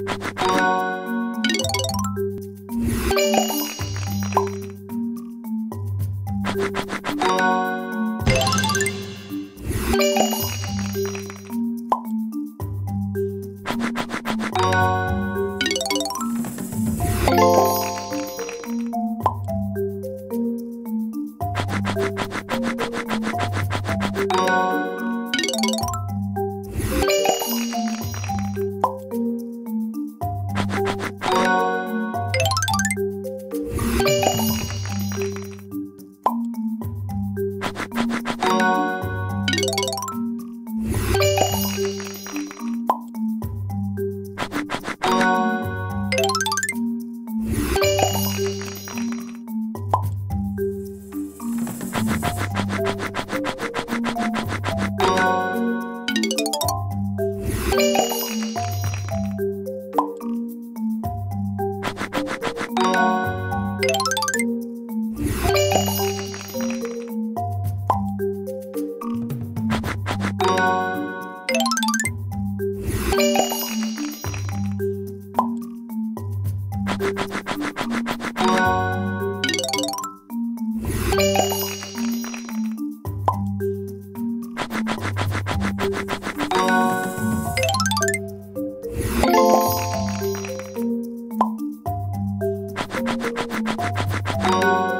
you Música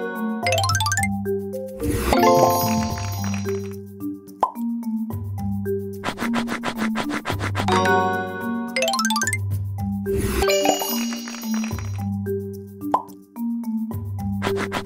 you